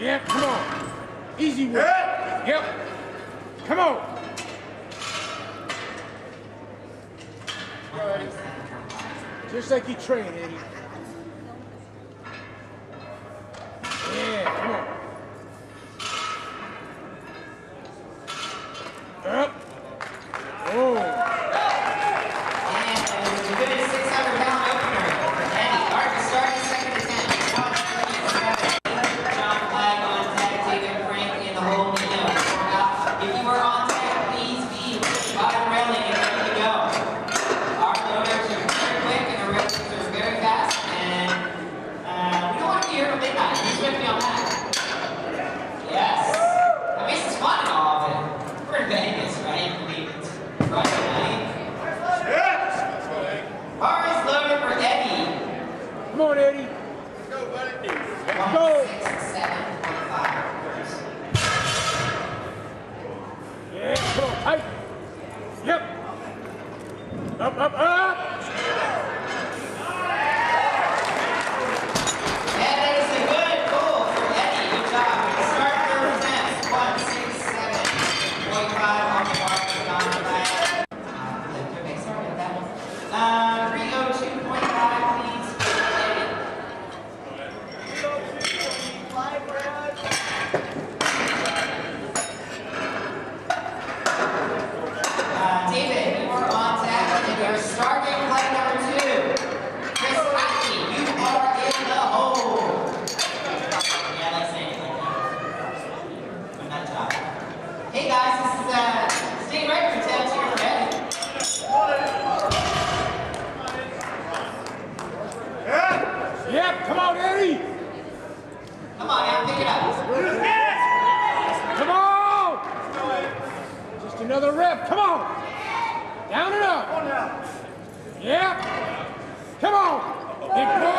Yeah, come on. Easy one. Yep. Come on. Just like you train, Eddie. up, up, up! Yep, come on, Eddie. Come on, Al, pick it up. Yes! Come on! Just another rep, come on. Down and up. Yep. Come on.